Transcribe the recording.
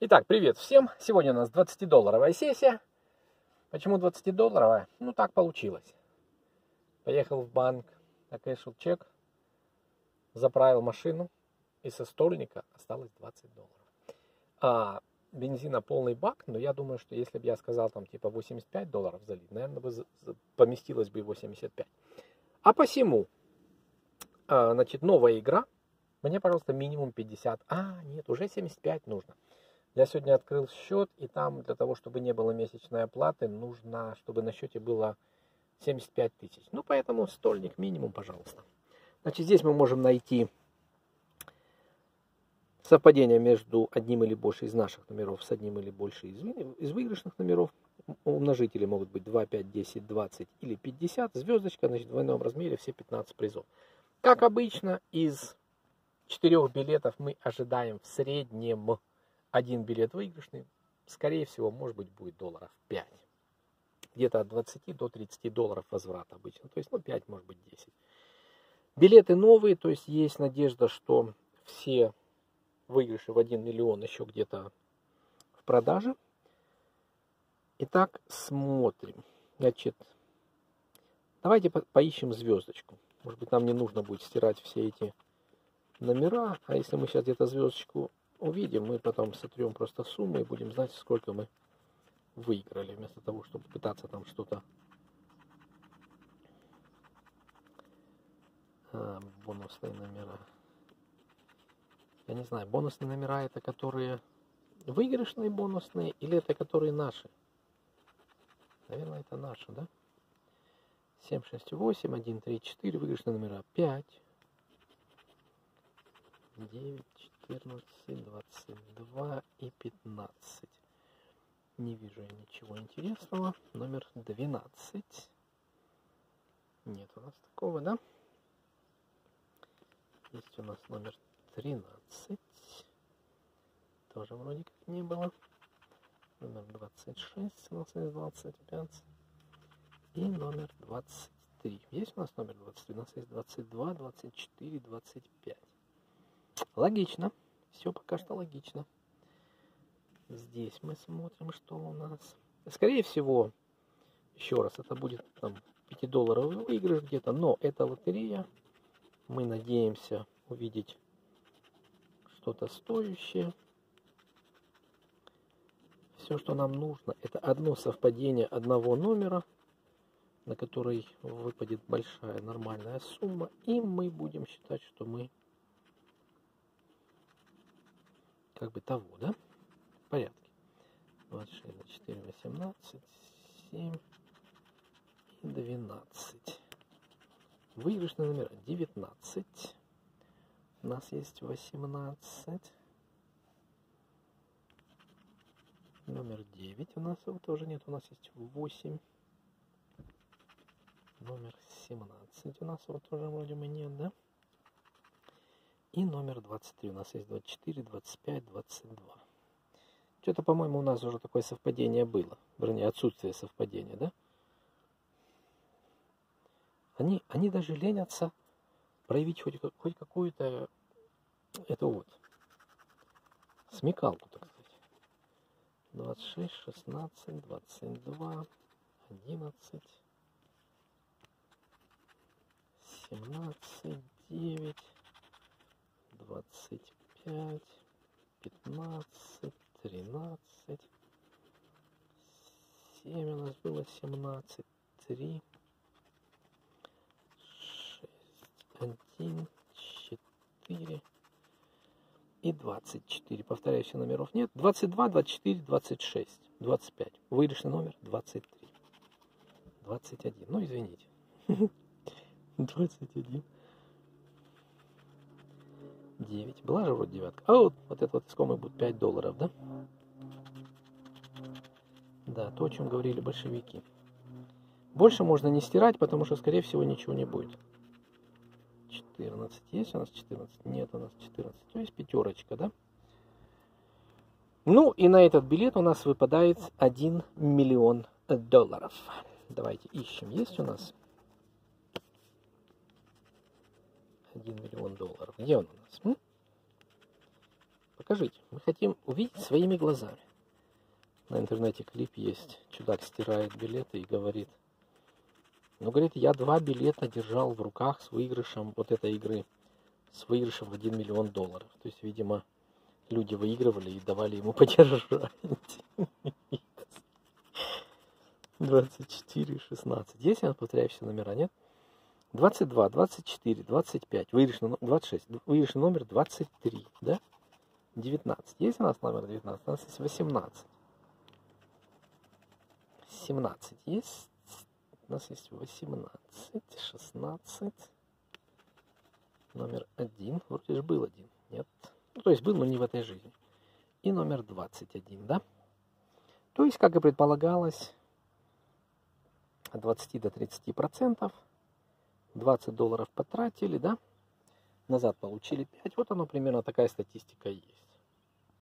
Итак, привет всем! Сегодня у нас 20-долларовая сессия. Почему 20-долларовая? Ну, так получилось. Поехал в банк, окэшил чек, заправил машину, и со стольника осталось 20 долларов. А бензина полный бак, но я думаю, что если бы я сказал там типа 85 долларов залить, наверное, бы поместилось бы и 85. А посему, а, значит, новая игра, мне, пожалуйста, минимум 50. А, нет, уже 75 нужно. Я сегодня открыл счет, и там для того, чтобы не было месячной оплаты, нужно, чтобы на счете было 75 тысяч. Ну, поэтому стольник минимум, пожалуйста. Значит, здесь мы можем найти совпадение между одним или больше из наших номеров с одним или больше из, из выигрышных номеров. Умножители могут быть 2, 5, 10, 20 или 50. Звездочка, значит, в двойном размере все 15 призов. Как обычно, из четырех билетов мы ожидаем в среднем один билет выигрышный, скорее всего, может быть, будет долларов 5. Где-то от 20 до 30 долларов возврат обычно. То есть, ну, 5, может быть, 10. Билеты новые, то есть есть надежда, что все выигрыши в 1 миллион еще где-то в продаже. Итак, смотрим. Значит, давайте по поищем звездочку. Может быть, нам не нужно будет стирать все эти номера. А если мы сейчас где-то звездочку увидим, мы потом сотрем просто сумму и будем знать, сколько мы выиграли, вместо того, чтобы пытаться там что-то а, бонусные номера. Я не знаю, бонусные номера это которые выигрышные бонусные или это которые наши? Наверное, это наши, да? 7, 6, 8, 1, 3, 4, выигрышные номера 5, 9, 14, 22 и 15. Не вижу я ничего интересного. Номер 12. Нет у нас такого, да? Есть у нас номер 13. Тоже вроде как не было. Номер 26 у нас есть 25. И номер 23. Есть у нас номер 23? У нас есть 22, 24, 25. Логично. Все пока что логично. Здесь мы смотрим, что у нас. Скорее всего, еще раз, это будет там 5-долларовый выигрыш где-то, но это лотерея. Мы надеемся увидеть что-то стоящее. Все, что нам нужно, это одно совпадение одного номера, на который выпадет большая нормальная сумма. И мы будем считать, что мы как бы того, да? В порядке. 26 на 4, 18, 7 и 12. Выигрышные номера 19. У нас есть 18. Номер 9 у нас его тоже нет. У нас есть 8. Номер 17 у нас его тоже вроде бы нет, да? И номер 23. У нас есть 24, 25, 22. Что-то, по-моему, у нас уже такое совпадение было. Вернее, отсутствие совпадения, да? Они, они даже ленятся проявить хоть, хоть какую-то эту вот смекалку, так сказать. 26, 16, 22, 11, 17, 9, 25, 15, 13, 7 у нас было 17, 3, 6, 1, 4 и 24. Повторяю, все номеров нет. 22, 24, 26, 25. Выигрышный номер 23. 21. Ну, извините. 21. 9. Была же вроде девятка. А вот, вот это вот искомый будет 5 долларов, да? Да, то, о чем говорили большевики. Больше можно не стирать, потому что, скорее всего, ничего не будет. 14. Есть у нас 14? Нет у нас 14. То есть пятерочка, да? Ну, и на этот билет у нас выпадает 1 миллион долларов. Давайте ищем. Есть у нас 1 миллион долларов? Где он у нас? М? покажите. Мы хотим увидеть своими глазами. На интернете клип есть. Чудак стирает билеты и говорит. Ну, говорит, я два билета держал в руках с выигрышем вот этой игры. С выигрышем в 1 миллион долларов. То есть, видимо, люди выигрывали и давали ему подержать. 24, 16. Есть повторяющиеся номера, нет? 22, 24, 25, выигрышный, 26, выигрышный номер 23, да? 19. Есть у нас номер 19? У нас есть 18. 17 есть. У нас есть 18, 16. Номер 1. Вроде же был один. Нет. Ну, то есть был, но не в этой жизни. И номер 21, да? То есть, как и предполагалось, от 20 до 30 процентов. 20 долларов потратили, да? Назад получили 5. Вот оно примерно такая статистика есть.